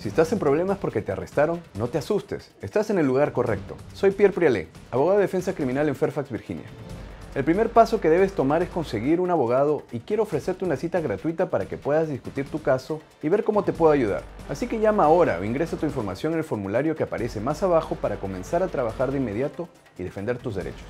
Si estás en problemas porque te arrestaron, no te asustes, estás en el lugar correcto. Soy Pierre Prialé, abogado de defensa criminal en Fairfax, Virginia. El primer paso que debes tomar es conseguir un abogado y quiero ofrecerte una cita gratuita para que puedas discutir tu caso y ver cómo te puedo ayudar. Así que llama ahora o ingresa tu información en el formulario que aparece más abajo para comenzar a trabajar de inmediato y defender tus derechos.